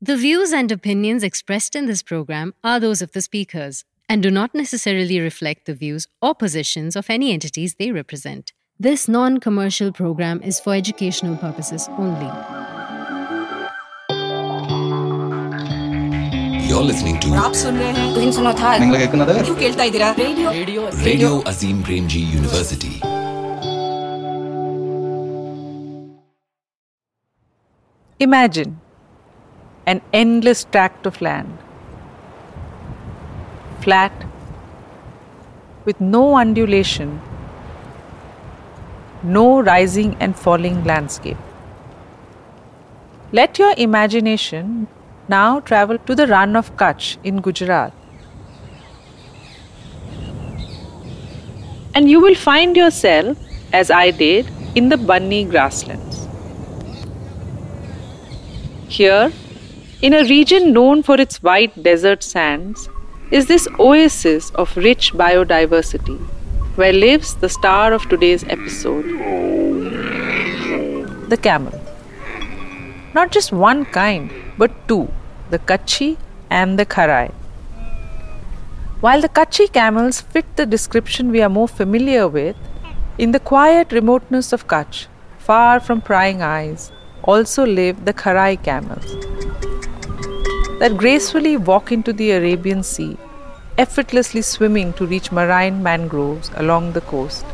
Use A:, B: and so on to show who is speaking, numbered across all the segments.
A: The views and opinions expressed in this program are those of the speakers and do not necessarily reflect the views or positions of any entities they represent. This non commercial program is for educational purposes only.
B: You're listening to
C: Radio, Radio,
B: Radio Azim Premji University.
D: Imagine an endless tract of land, flat, with no undulation, no rising and falling landscape. Let your imagination now travel to the run of Kutch in Gujarat. And you will find yourself, as I did, in the Bunny grasslands. Here, in a region known for its white desert sands, is this oasis of rich biodiversity where lives the star of today's episode the camel. Not just one kind, but two the Kachi and the Kharai. While the Kachi camels fit the description we are more familiar with, in the quiet remoteness of Kutch, far from prying eyes, also live the Kharai camels that gracefully walk into the Arabian Sea, effortlessly swimming to reach marine mangroves along the coast.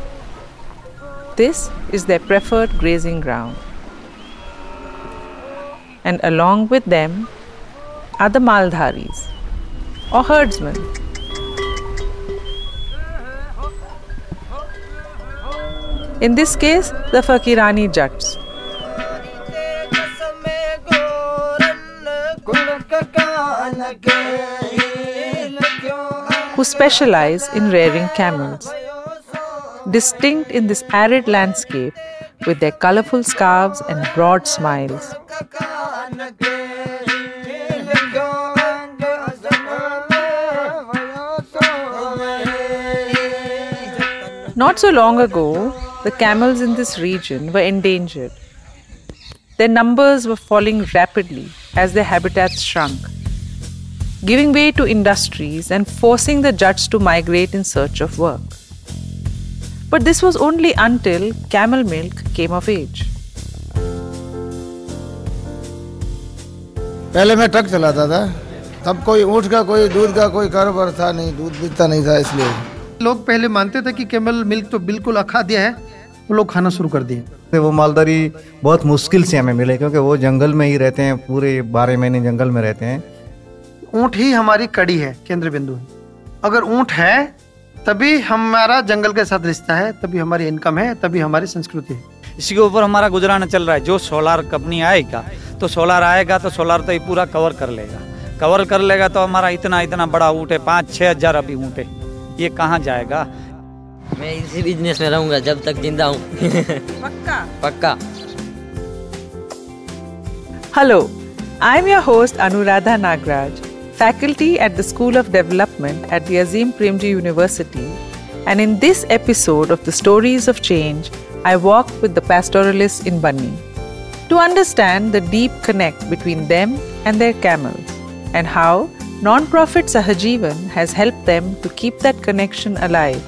D: This is their preferred grazing ground. And along with them are the Maldharis, or herdsmen. In this case, the Fakirani Jats. Who specialize in rearing camels. Distinct in this arid landscape with their colorful scarves and broad smiles. Not so long ago, the camels in this region were endangered. Their numbers were falling rapidly as their habitats shrunk giving way to industries and forcing the Jats to migrate in search of work. But this was only until camel milk came of age.
E: पहले मैं truck चलाता था। तब कोई ऊँट का कोई दूध का कोई कारोबार था नहीं दूध बिकता नहीं था इसलिए।
F: लोग पहले मानते थे कि केमल मिल्क तो बिल्कुल अखाद्य है। वो लोग खाना शुरू कर दिए।
G: तो वो मालदारी बहुत मुश्किल से हमें मिले क्योंकि वो जंगल में ही रहते हैं पूरे बारह महीने जंगल में रहते हैं।
F: ऊँट ही हमारी कड़ी है केंद्र बिंदु है। अगर ऊँट है तभी हमारा जंगल के साथ रिश्ता है तभी हमारी इनकम है तभी हमारी संस्कृति है।
H: इसके ऊपर हमारा गुजराना चल रहा है जो सोलार कंपनी आएगा तो सोलार आएगा तो सोलार तो ये पूरा कवर कर लेगा। कवर कर लेगा तो हमारा इतना इतना बड़ा ऊँट है पाँच छः हज़ार अभी ऊँट है। ये कहाँ जाएगा?
I: मैं इसी बिज़नेस में रहूँगा जब तक ज़िंदा हूँ।
D: Pakka.
I: पक्का।
D: Hello, I'm your host Anuradha Nagraj, faculty at the School of Development at the Azim Premji University. And in this episode of the Stories of Change, I walk with the pastoralists in Bunny to understand the deep connect between them and their camels and how non-profit Sahajivan has helped them to keep that connection alive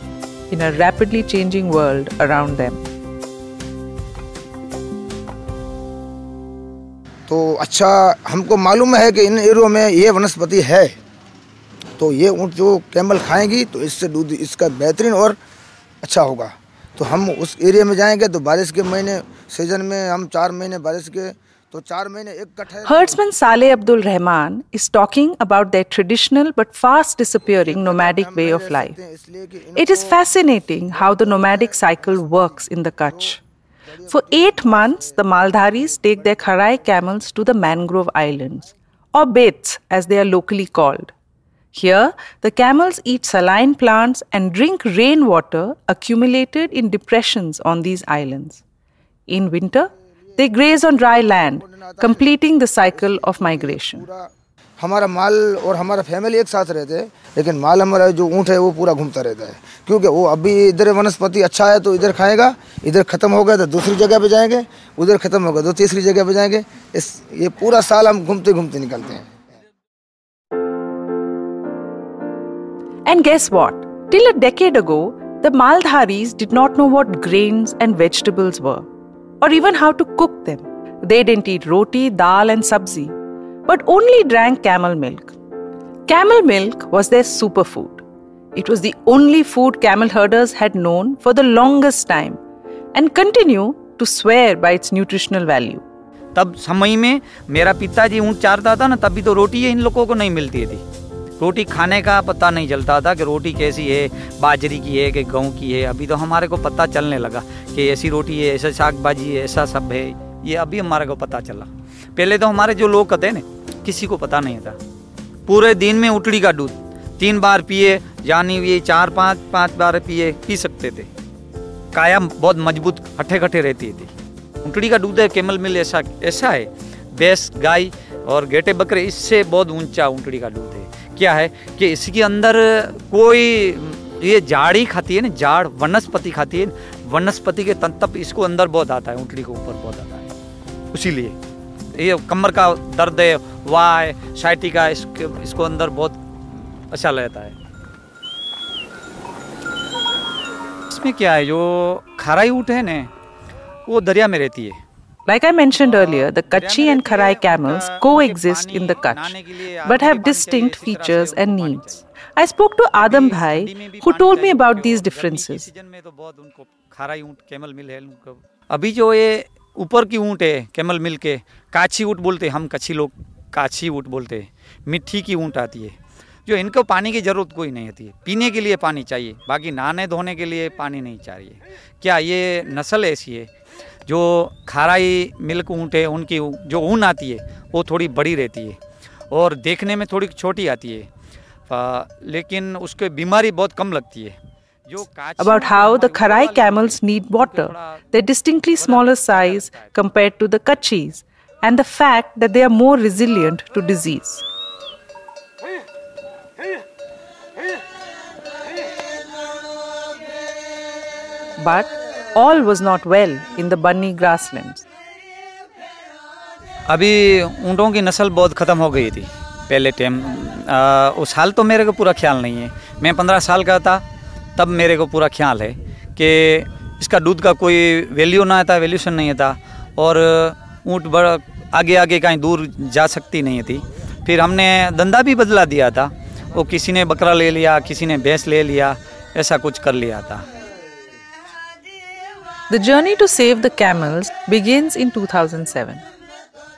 D: in a rapidly changing world around them.
E: तो अच्छा हमको मालूम है कि इन एरियो में ये वनस्पति है। तो ये ऊँट जो कैमल खाएँगी तो इससे दूध इसका बेहतरीन और अच्छा होगा। तो हम उस एरिया में जाएँगे तो बारिश के महीने सीज़न में हम चार महीने बारिश के तो चार महीने एक कठे
D: herdsman Saleh Abdul Rahman is talking about that traditional but fast disappearing nomadic way of life it is fascinating how the nomadic cycle works in the Kutch For eight months, the Maldharis take their Kharai camels to the mangrove islands, or Bets as they are locally called. Here, the camels eat saline plants and drink rainwater accumulated in depressions on these islands. In winter, they graze on dry land, completing the cycle of migration.
E: हमारा माल और हमारा family एक साथ रहते हैं लेकिन माल हमारा जो ऊँट है वो पूरा घूमता रहता है क्योंकि वो अभी इधर वनस्पति अच्छा है तो इधर खाएगा इधर ख़त्म हो गया तो दूसरी जगह पे जाएँगे उधर ख़त्म हो गया तो तीसरी जगह पे जाएँगे इस ये पूरा साल हम घूमते घूमते निकलते हैं
D: And guess what? Till a decade ago, the Maldharis did not know what grains and vegetables were, or even how to cook them. They didn't eat roti, dal, and sabzi, but only drank camel milk. Camel milk was their superfood. It was the only food camel herders had known for the longest time and continue to swear by its nutritional value.
H: तब समय में मेरा पिताजी ऊँट चारता था ना तभी तो रोटी इन लोगों को नहीं मिलती थी रोटी खाने का पता नहीं चलता था कि रोटी कैसी है बाजरी की है कि गेहूँ की है अभी तो हमारे को पता चलने लगा कि ऐसी रोटी है ऐसा साग भाजी है ऐसा सब है ये अभी हमारे को पता चला पहले तो हमारे जो लोग कहते ना किसी को पता नहीं था। पूरे दिन में उटड़ी का दूध। तीन बार पिए यानी ये चार पाँच पाँच बार पिए, पी सकते थे। काया बहुत मज़बूत हट्ठे खट्टे रहती थी। उटड़ी का दूध है, केमल मिल ऐसा ऐसा है। भैंस गाय और गेटे बकरे, इससे बहुत ऊँचा ऊँटड़ी का दूध है। क्या है कि इसके अंदर कोई, ये जाड़ ही खाती है ना, जाड़, वनस्पति खाती है वनस्पति के तंतप इसको अंदर बहुत आता है ऊँटड़ी के ऊपर बहुत आता है। उसीलिए। ये कमर का दर्द है वाह है साइटी का इसके इसको अंदर बहुत अच्छा लगता है इसमें क्या है जो खाराई ऊँट है ना वो दरिया में रहती है
D: Like I mentioned earlier, the Kutchi and Kharai camels coexist in the Kutch, but have distinct features and needs. I spoke to Adam Bhai, who told me about these differences.
H: अभी जो ये ऊपर की ऊँट है कैमल मिल के काछी ऊँट बोलते हम कच्छी लोग काछी ऊँट बोलते हैं। मिट्टी की ऊँट आती है जो इनको पानी की ज़रूरत कोई नहीं होती है। पीने के लिए पानी चाहिए बाकी नहाने धोने के लिए पानी नहीं चाहिए। क्या ये नस्ल ऐसी है जो खाराई मिल्क ऊँट है उनकी जो ऊन आती है वो थोड़ी बड़ी रहती है और देखने में थोड़ी छोटी आती है। आ, लेकिन उसके बीमारी बहुत कम लगती है।
D: About how the Kharai camels need water, their distinctly smaller size compared to the Kachis, and the fact that they are more resilient to disease. But all was not well in the bunny grasslands.
H: अभी ऊँटों की नस्ल बहुत ख़त्म हो गई थी पहले टाइम उस हाल तो मेरे को पूरा ख्याल नहीं है मैं पंद्रह साल का था, तब मेरे को पूरा ख्याल है कि इसका दूध का कोई वैल्यू ना था वैल्यूशन नहीं था और ऊँट बड़ा आगे आगे कहीं दूर जा सकती नहीं थी। फिर हमने धंधा भी बदला दिया था। वो किसी ने बकरा ले लिया, किसी ने भैंस ले लिया, ऐसा कुछ कर लिया था।
D: The journey to save the camels begins in 2007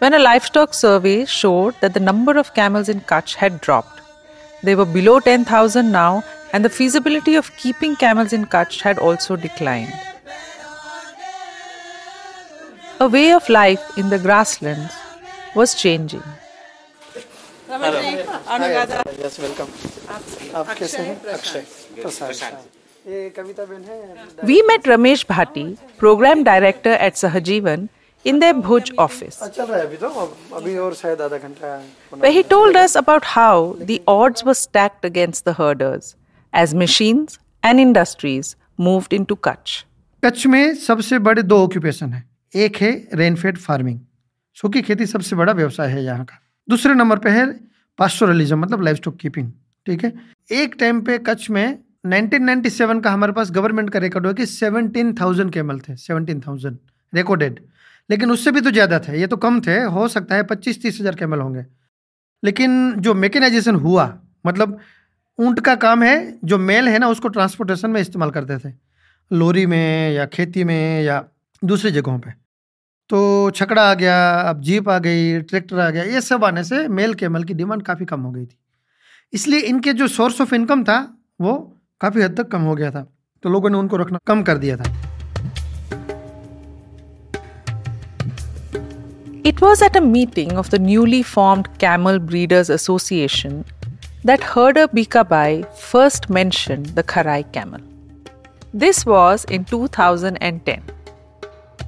D: when a livestock survey showed that the number of camels in Kutch had dropped they were below 10000 now and the feasibility of keeping camels in Kutch had also declined A way of life in the grasslands was changing.
F: Yes, welcome. आप कैसे हैं अक्षय प्रसाद
D: We met Ramesh Bhati, program director at Sahajivan, in their Bhuj office. Where he told us about how the odds were stacked against the herders as machines and industries moved into Kutch.
F: Kutch में सबसे बड़े दो occupation है एक है rainfed farming सूखी खेती सबसे बड़ा व्यवसाय है यहाँ का। दूसरे नंबर पे है पास्टोरलिज्म मतलब लाइफ स्टॉक कीपिंग ठीक है? एक टाइम पे कच्छ में 1997 का हमारे पास गवर्नमेंट का रिकॉर्ड हुआ कि 17,000 कैमल थे 17,000 रिकॉर्डेड लेकिन उससे भी तो ज़्यादा थे ये तो कम थे हो सकता है पच्चीस तीस हज़ार कैमल होंगे। लेकिन जो मेकेनाइजेशन हुआ मतलब ऊँट का काम है जो मेल है ना उसको ट्रांसपोर्टेशन में इस्तेमाल करते थे। लोरी में या खेती में या दूसरी जगहों पे तो छकड़ा आ गया अब जीप आ गई ट्रैक्टर आ गया ये सब आने से मेल कैमल की डिमांड काफ़ी कम हो गई थी इसलिए इनके जो सोर्स ऑफ़ इनकम था वो काफ़ी हद तक कम हो गया था तो लोगों ने उनको रखना कम कर दिया था
D: It was at a meeting of the newly formed Camel Breeders Association that herder Bikabai first mentioned the Kharai camel. This was in 2010.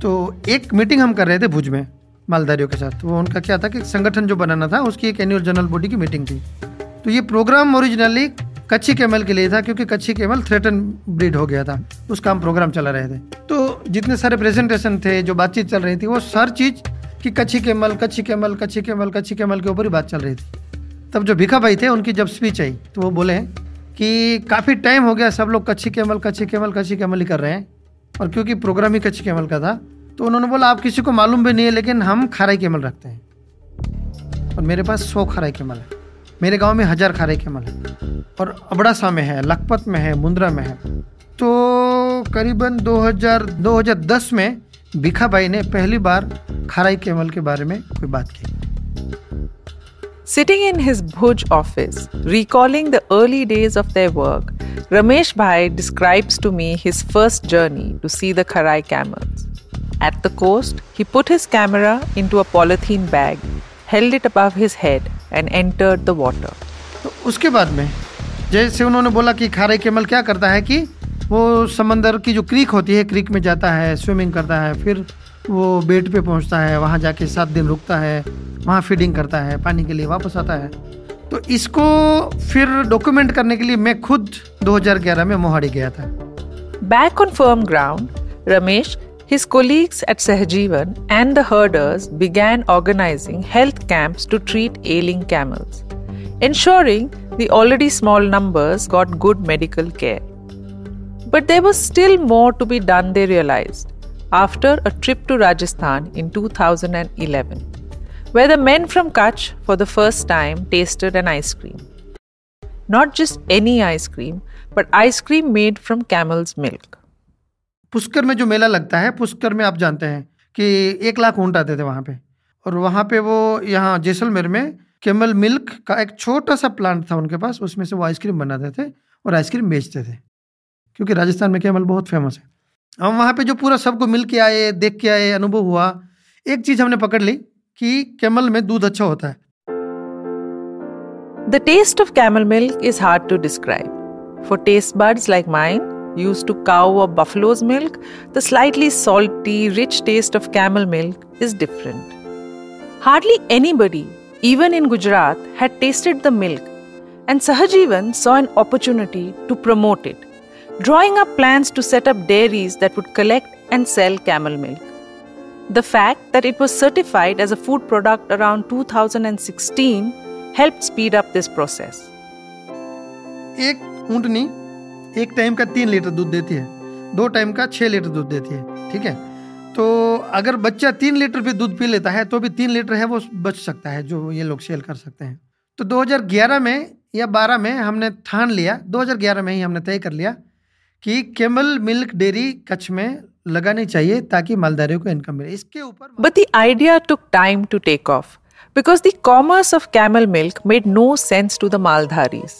F: तो एक मीटिंग हम कर रहे थे भुज में मालदारियों के साथ। वो उनका क्या था कि संगठन जो बनाना था, उसकी एक एनुअल जनरल बॉडी की मीटिंग थी। तो ये प्रोग्राम ओरिजिनली कच्ची केमल के लिए था, क्योंकि कच्ची केमल थ्रेटन ब्रीड हो गया था। उसका हम प्रोग्राम चला रहे थे। तो जितने सारे प्रेजेंटेशन थे, जो बातचीत चल रही थी, वो हर चीज़ कि कच्ची केमल कच्ची केमल कच्ची केमल कच्ची केमल के ऊपर ही बात चल रही थी। तब जो भिखा भाई थे, उनकी जब स्पीच आई तो वो बोले कि काफ़ी टाइम हो गया, सब लोग कच्ची केमल कच्ची केमल कच्ची केमल ही कर रहे हैं। और क्योंकि प्रोग्राम ही कच्ची केमल का था तो उन्होंने बोला, आप किसी को मालूम भी नहीं है, लेकिन हम खाराई केमल रखते हैं। और मेरे पास सौ खाराई केमल है। मेरे गाँव में हज़ार खाराई केमल है। और अबड़ासा में है, लखपत में है, मुंद्रा में है। तो करीबन 2000 2010 में भिखा भाई ने पहली बार खाराई केमल के बारे में कोई बात की।
D: Sitting in his Bhuj office, recalling the early days of their work, Ramesh Bhai describes to me his first journey to see the Kharai camels. At the coast, he put his camera into a polythene bag, held it above his head, and entered the water.
F: तो उसके बाद में जैसे उन्होंने बोला कि खाराई camel क्या करता है कि वो समंदर की जो क्रीक होती है क्रीक में जाता है स्विमिंग करता है फिर वो बेट पे पहुँचता है वहाँ जाके सात दिन रुकता है वहाँ फीडिंग करता है पानी के लिए वापस आता है तो इसको फिर डॉक्यूमेंट करने के लिए मैं खुद 2011 में मोहाड़ी गया था
D: back on firm ground Ramesh His colleagues at Sahajivan and the herders began organizing health camps to treat ailing camels, ensuring the already small numbers got good medical care. But there was still more to be done, they realized, after a trip to Rajasthan in 2011 where the men from Kutch for the first time tasted an ice cream. Not just any ice cream, but ice cream made from camel's milk.
F: Pushkar में जो मेला लगता है पुष्कर में आप जानते हैं कि एक लाख ऊँट आते थे वहाँ पे और वहाँ पे वो यहाँ जैसलमेर में केमल मिल्क का एक छोटा सा प्लांट था उनके पास उसमें से वो आइसक्रीम बनाते थे और आइसक्रीम बेचते थे क्योंकि राजस्थान में केमल बहुत फ़ेमस है हम वहाँ पे जो पूरा सबको मिल के आए देख के आए अनुभव हुआ एक चीज़ हमने पकड़ ली कि कैमल में दूध अच्छा होता है
D: The taste of camel milk is hard to describe. For taste buds like mine, used to cow or buffalo's milk, the slightly salty, rich taste of camel milk is different. Hardly anybody, even in Gujarat, had tasted the milk, and Sahajivan saw an opportunity to promote it, drawing up plans to set up dairies that would collect and sell camel milk. The fact that it was certified as a food product around 2016 helped speed up this process.
F: एक ऊँटनी एक time का तीन litre दूध देती है, दो time का छः लीटर दूध देती है, ठीक है तो अगर बच्चा तीन लीटर भी दूध पी लेता है तो भी तीन लीटर है वो बच सकता है, जो ये लोग सेल कर सकते हैं तो 2011 में या 12 में हमने ठान लिया 2011 में ही हमने तय कर लिया कि केमल मिल्क डेरी कच्छ में लगानी चाहिए ताकि मालदारियों को इनकम मिले। इसके ऊपर
D: but the idea took time to take off because the commerce of camel milk made no sense to the Maldharis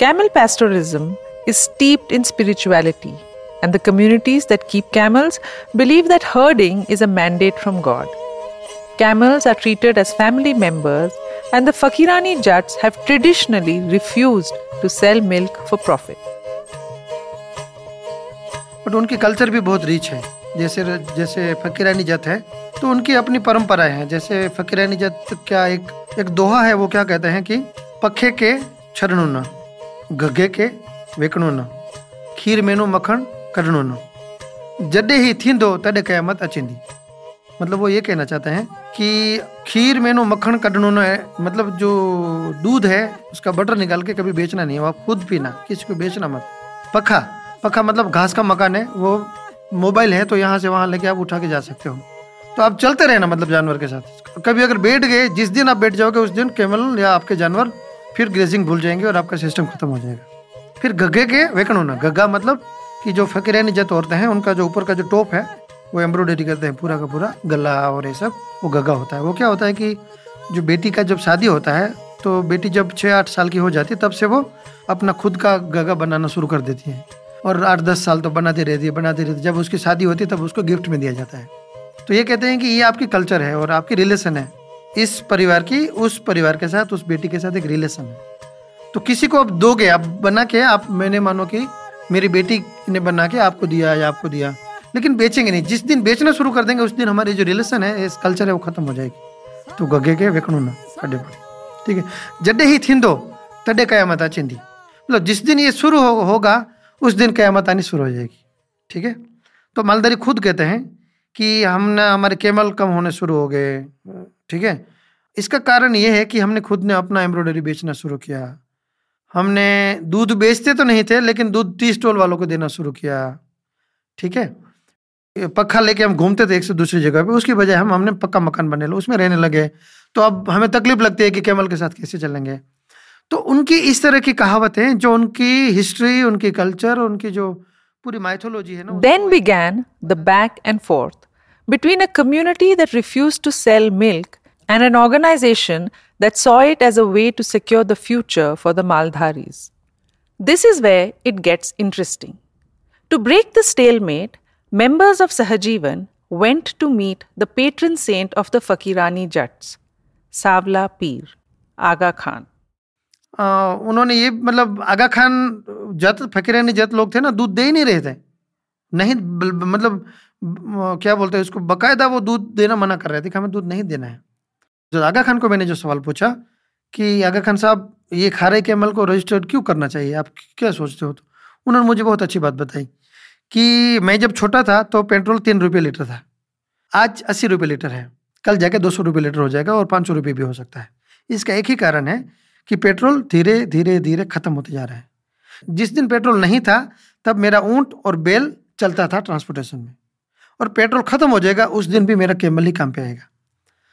D: camel pastoralism is steeped in spirituality and the communities that keep camels believe that herding is a mandate from God camels are treated as family members and the Fakirani Jats have traditionally refuse to sell milk for profit
F: but उनकी culture भी बहुत rich है। जैसे जैसे फकीरानी जत है तो उनकी अपनी परंपराएँ हैं। जैसे फकीरानी जत क्या एक एक दोहा है, वो क्या कहते हैं कि पखे के छरणु न गगे के वेकणु न, खीर मेनू मखण कढणु न। जडे ही थींदो तॾहिं क़यामत अचंदी। मतलब वो ये कहना चाहते हैं कि खीर मेनू मक्खन कढणो न है मतलब जो दूध है, उसका बटर निकाल के कभी बेचना नहीं है। वो खुद पीना, किसी को बेचना मत। पखा पखा मतलब घास का मकान है, वो मोबाइल है तो यहाँ से वहाँ लेके आप उठा के जा सकते हो। तो आप चलते रहना मतलब जानवर के साथ। कभी अगर बैठ गए, जिस दिन आप बैठ जाओगे, उस दिन केवल या आपके जानवर फिर ग्रेजिंग भूल जाएँगे और आपका सिस्टम खत्म हो जाएगा। फिर गग्गे के वेकन होना। गग्गा मतलब कि जो फकीरानी जत औरतें हैं, उनका जो ऊपर का जो टॉप है, वो एम्ब्रॉयडरी करते हैं, पूरा का पूरा गला और ये सब, वो गग्गा होता है। वो क्या होता है कि जो बेटी का जब शादी होता है तो बेटी जब छः आठ साल की हो जाती है, तब से वो अपना खुद का गगा बनाना शुरू कर देती है। और आठ दस साल तो बनाती रहती है बनाती रहती जब उसकी शादी होती है तब उसको गिफ्ट में दिया जाता है। तो ये कहते हैं कि ये आपकी कल्चर है और आपकी रिलेशन है। इस परिवार की उस परिवार के साथ उस बेटी के साथ एक रिलेशन है। तो किसी को आप दोगे आप बना के आप मैंने मानो कि मेरी बेटी ने बना के आपको दिया या आपको दिया लेकिन बेचेंगे नहीं। जिस दिन बेचना शुरू कर देंगे उस दिन हमारी जो रिलेशन है इस कल्चर है वो खत्म हो जाएगी। तो गगे के वेकणु ना कड्डे पड़े ठीक है? जड्डे ही थींदो तड्डे कयामत चिंदी। मतलब जिस दिन ये शुरू हो, होगा उस दिन कयामत आनी शुरू हो जाएगी। ठीक है? तो मालदारी खुद कहते हैं कि हमने, हमारे केमल कम होने शुरू हो गए। ठीक है? इसका कारण ये है कि हमने खुद ने अपना एम्ब्रॉयडरी बेचना शुरू किया। हमने दूध बेचते तो नहीं थे, लेकिन दूध टी स्टॉल वालों को देना शुरू किया। ठीक है? पक्का लेके हम घूमते थे एक से दूसरी जगह पे, उसकी बजाय हम, हमने पक्का मकान बने लो, उसमें रहने लगे। तो अब हमें तकलीफ़ लगती है कि कैमल के साथ कैसे चलेंगे? तो उनकी इस तरह की कहावतें जो उनकी हिस्ट्री उनकी कल्चर उनकी जो पूरी माइथोलॉजी है ना
D: then began the back and forth between a community that refuse to sell milk and an organisation that saw it as a way to secure the future for the Maldharis this is way it gets interesting to break the stalemate members of Sahjeevan went to meet the patron saint of the Fakirani Jats Savla Pir Aga Khan
F: उन्होंने ये मतलब आगा खान जत, फकीरानी जत लोग थे ना, दूध दे ही नहीं रहे थे। नहीं मतलब क्या बोलते हैं उसको, बकायदा वो दूध देना मना कर रहे थे कि हमें दूध नहीं देना है। जो आगा खान को मैंने जो सवाल पूछा कि आगा खान साहब, ये खारे के अमल को रजिस्टर्ड क्यों करना चाहिए? आप क्या सोचते हो? तो उन्होंने मुझे बहुत अच्छी बात बताई कि मैं जब छोटा था तो पेट्रोल तीन रुपये लीटर था। आज अस्सी रुपये लीटर है। कल जाके दो सौ रुपये लीटर हो जाएगा और पाँच सौ रुपये भी हो सकता है। इसका एक ही कारण है कि पेट्रोल धीरे धीरे धीरे खत्म होते जा रहा है। जिस दिन पेट्रोल नहीं था, तब मेरा ऊँट और बैल चलता था ट्रांसपोर्टेशन में। और पेट्रोल खत्म हो जाएगा, उस दिन भी मेरा केमल ही काम पे आएगा।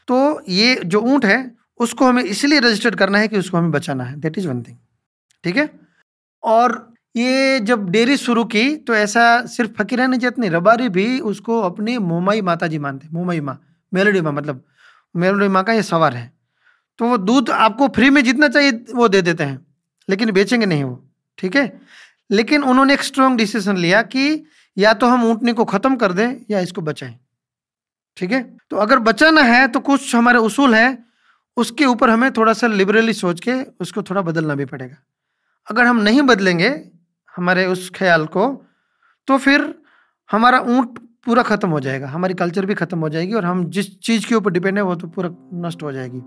F: तो ये जो ऊँट है, उसको हमें इसलिए रजिस्टर्ड करना है कि उसको हमें बचाना है। दैट इज़ वन थिंग ठीक है? और ये जब डेयरी शुरू की तो ऐसा सिर्फ़ फकीरा नहीं, रबारी भी उसको अपनी मोमाई माता जी मानते मोमाई माँ, मेलोडी माँ मतलब मेलोडी माँ का ये सवार है। तो वो दूध आपको फ्री में जितना चाहिए, वो दे देते हैं। लेकिन बेचेंगे नहीं वो, ठीक है? लेकिन उन्होंने एक स्ट्रॉन्ग डिसीज़न लिया कि या तो हम ऊँटनी को ख़त्म कर दें या इसको बचाएँ, ठीक है? तो अगर बचाना है तो कुछ हमारे उसूल है, उसके ऊपर हमें थोड़ा सा लिबरली सोच के उसको थोड़ा बदलना भी पड़ेगा। अगर हम नहीं बदलेंगे हमारे उस ख्याल को तो फिर हमारा ऊँट पूरा ख़त्म हो जाएगा, हमारी कल्चर भी ख़त्म हो जाएगी और हम जिस चीज़ के ऊपर डिपेंड है, वो तो पूरा नष्ट हो जाएगी।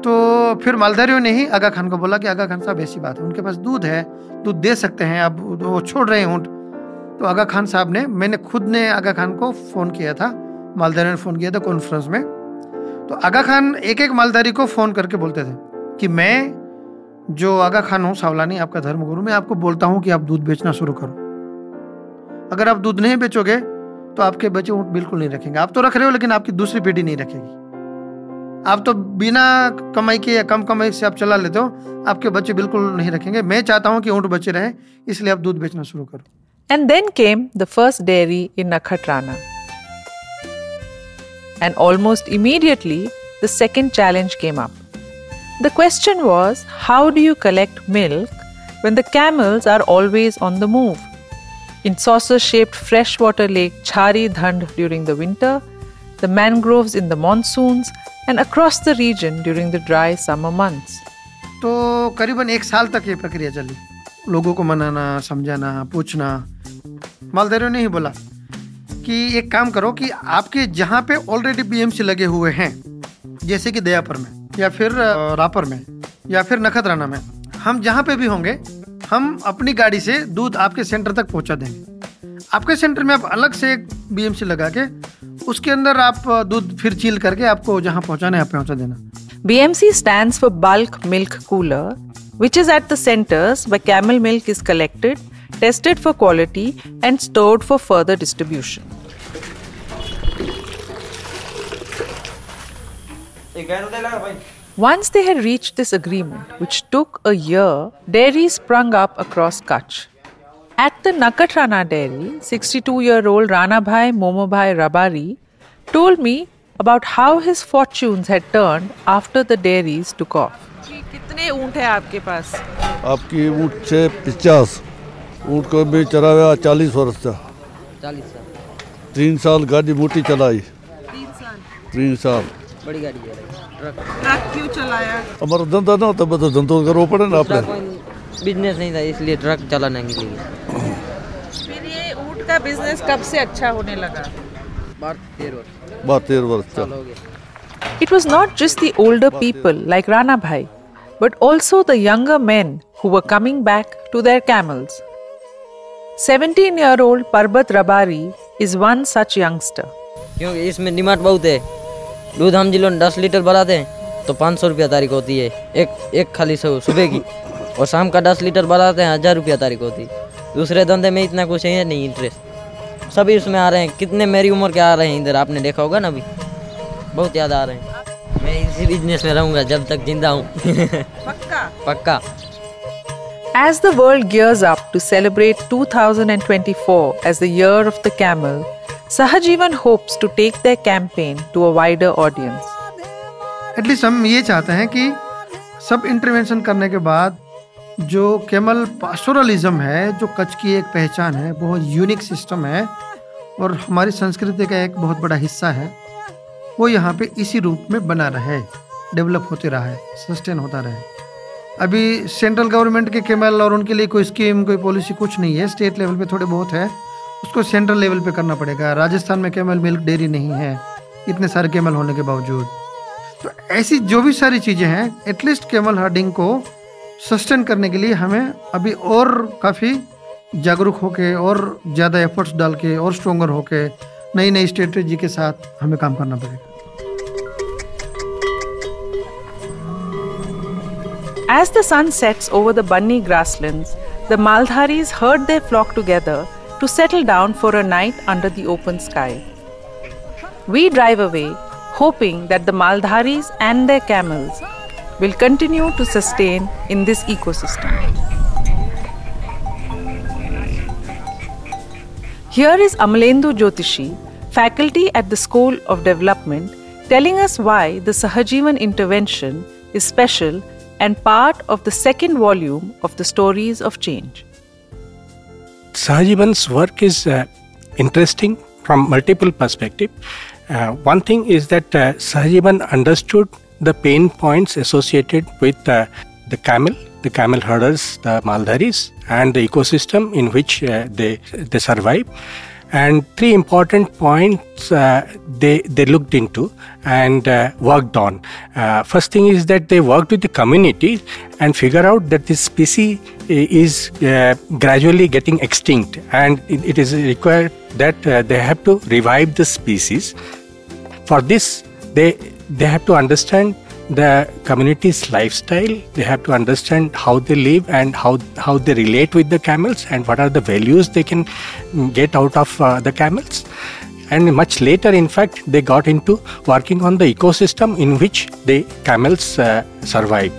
F: तो फिर मालधारियों ने ही आगा खान को बोला कि आगा खान साहब, ऐसी बात है, उनके पास दूध है, दूध दे सकते हैं, अब वो छोड़ रहे हैं ऊँट। तो आगा खान साहब ने, मैंने खुद ने आगा खान को फ़ोन किया था मालधारियों ने फ़ोन किया था कॉन्फ्रेंस में। तो आगा खान एक एक मालधारी को फ़ोन करके बोलते थे कि मैं जो आगा खान हूँ, सावलानी, आपका धर्मगुरु, मैं आपको बोलता हूँ कि आप दूध बेचना शुरू करो। अगर आप दूध नहीं बेचोगे तो आपके बच्चे ऊँट बिल्कुल नहीं रखेंगे। आप तो रख रहे हो, लेकिन आपकी दूसरी पीढ़ी नहीं रखेगी। आप तो बिना कमाई के या कम कमाई से आप चला लेते हो, आपके बच्चे बिल्कुल नहीं रखेंगे। मैं चाहता हूँ कि ऊँट बच्चे रहें, इसलिए आप दूध बेचना शुरू करो।
D: And then came the first dairy in Nakhatrana and almost immediately the second challenge came up the question was how do you collect milk when the camels are always on the move in saucer shaped fresh water lake Chhari Dhand during the winter the mangroves in the monsoons, and across the region during the dry summer months.
F: तो करीबन एक साल तक ये प्रक्रिया चली। लोगों को मनाना समझाना पूछना। मालधारियों ने ही बोला कि एक काम करो कि आपके जहाँ पे ऑलरेडी बीएमसी लगे हुए हैं जैसे कि दयापर में या फिर रापर में या फिर नखतराना में हम जहाँ पे भी होंगे हम अपनी गाड़ी से दूध आपके सेंटर तक पहुँचा देंगे। आपके सेंटर में आप अलग से एक बीएमसी लगा के उसके अंदर आप दूध फिर चील करके आपको जहाँ पहुँचाना है पहुँचा देना।
D: B M C stand for bulk milk cooler which is at centres camel milk is collected tested for quality and stored for further distribution Once they had reached this agreement, which took a year, dairies sprung up across Kutch. At the Nakatrana dairy, 62 year old Ranabhai Momobhai Rabari told me about how his fortunes had turned after the dairies took off. कितने ऊँट है आपके पास?
J: आपकी ऊँट से पचास। ऊँट को भी चला हुआ चालीस वर्ष था
I: चालीस साल।
J: तीन साल गाड़ी मोटी चलाई।
D: तीन साल।
J: तीन साल।
I: बड़ी गाड़ी है ट्रक।
D: ट्रक क्यों चलाया?
J: हमारा धंधा ना होता तो धंधो करना पड़े ना
I: दूसरा
J: अपने
I: कोई बिज़नेस नहीं था इसलिए ट्रक चलाने के लिए।
D: का बिज़नेस कब से अच्छा होने लगा It was not just the older people like Rana Bhai, but also the younger men who were coming back to their camels. 17 year old Parbat Rabari is one such youngster.
I: क्योंकि इसमें demand बहुत है दूध हम जिलों दस litre भराते हैं तो पाँच सौ रुपया तारीख होती है एक एक खाली सौ सुबह की और शाम का दस लीटर भराते हैं हज़ार रुपया तारीख होती है दूसरे धंधे में इतना कुछ है नहीं इंटरेस्ट सभी उसमें आ रहे हैं कितने मेरी उम्र के आ रहे हैं इधर आपने देखा होगा ना अभी बहुत याद आ रहे हैं मैं इसी बिज़नेस में रहूँगा जब तक ज़िंदा हूँ
D: पक्का
I: पक्का
D: As the world gears up to celebrate 2024 as the year of the camel, Sahajivan hopes to take their campaign to a wider audience.
F: At least हम ये चाहते हैं कि सब इंटरवेंशन करने के बाद जो केमल पास्टोरलिज्म है, जो कच्छ की एक पहचान है, बहुत यूनिक सिस्टम है और हमारी संस्कृति का एक बहुत बड़ा हिस्सा है, वो यहाँ पे इसी रूप में बना रहे डेवलप होते रहा है सस्टेन होता रहे। अभी सेंट्रल गवर्नमेंट के केमल और उनके लिए कोई स्कीम कोई पॉलिसी कुछ नहीं है स्टेट लेवल पे थोड़े बहुत है, उसको सेंट्रल लेवल पे करना पड़ेगा। राजस्थान में केमल मिल्क डेयरी नहीं है, इतने सारे केमल होने के बावजूद। तो ऐसी जो भी सारी चीज़ें हैं एटलीस्ट केमल हार्डिंग को सस्टेन करने के लिए हमें अभी और काफ़ी जागरूक होके और ज़्यादा एफर्ट्स डाल के और स्ट्रोंगर होके नई नई स्ट्रेटजी के साथ हमें काम करना पड़ेगा
D: As the sun sets over the Bunny grasslands, the Maldharis herd their flock together to settle down for a night under the open sky. We drive away, hoping that the Maldharis and their camels will continue to sustain in this ecosystem. Here is Amalendu Jyotishi, faculty at the School of Development, telling us why the Sahajivan intervention is special and part of the second volume of the Stories of Change.
K: Sahajivan's work is uh, interesting from multiple perspectives. Uh, one thing is that uh, Sahajivan understood the pain points associated with uh, the camel, the camel herders, the Maldharis, and the ecosystem in which uh, they they survive. And three important points uh, they they looked into and uh, worked on. Uh, first thing is that they worked with the community and figure out that this species is uh, gradually getting extinct, and it, it is required that uh, they have to revive the species. For this, they they have to understand the community's lifestyle they have to understand how they live and how how they relate with the camels and what are the values they can get out of uh, the camels and much later in fact they got into working on the ecosystem in which the camels uh, survive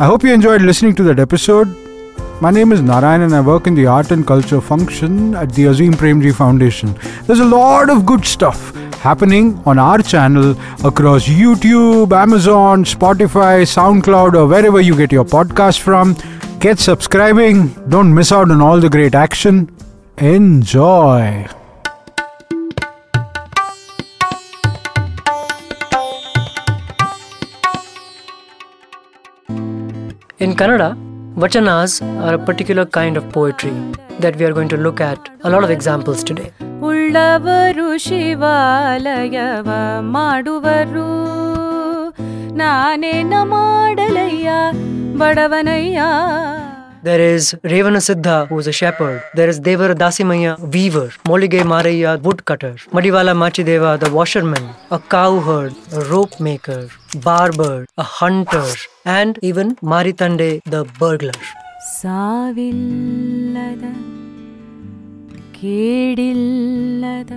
L: I hope you enjoyed listening to that episode. My name is Narayan and I work in the art and culture function at the Azim Premji Foundation. There's a lot of good stuff happening on our channel across YouTube, Amazon, Spotify, SoundCloud, or wherever you get your podcast from. Get subscribing. Don't miss out on all the great action. Enjoy.
M: In Kannada, vachanas are a particular kind of poetry that we are going to look at a lot of examples today.
N: ಉಳ್ಳವರು ಶಿವಾಲಯವ ಮಾಡುವರು ನಾನೇನ ಮಾಡಲಯ್ಯ ಬಡವನಯ್ಯ
M: There is Revana Siddha, who is a shepherd. There is Devara Dasimaya, weaver. Molige Maraya, woodcutter. Madiwala Machideva, the washerman. A cowherd, a rope maker, barber, a hunter, and even Maritande, the burglar.
N: ಸಾವಿಲ್ಲದ ಕೇಡಿಲ್ಲದ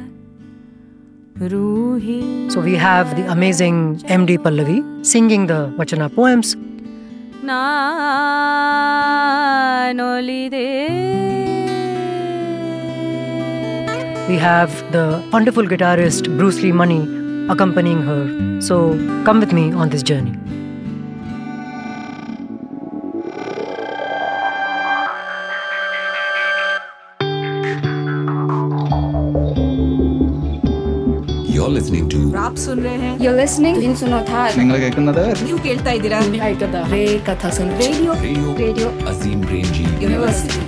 N: ರೂಹಿ
M: So we have the amazing MD Pallavi singing the Vachana poems. we have the wonderful guitarist Bruce Lee Money accompanying her. So come with me on this journey.
B: listening to
C: आप सुन रहे हैं
O: You're listening to Insunothar.
J: നിങ്ങൾ കേൾക്കുന്നത്
C: ನೀವು ಕೇಳ್ತಾ ಇದ್ದೀರಾ
O: ray കഥ ray കഥ radio
B: Radio
O: radio
B: Azim Premji
C: university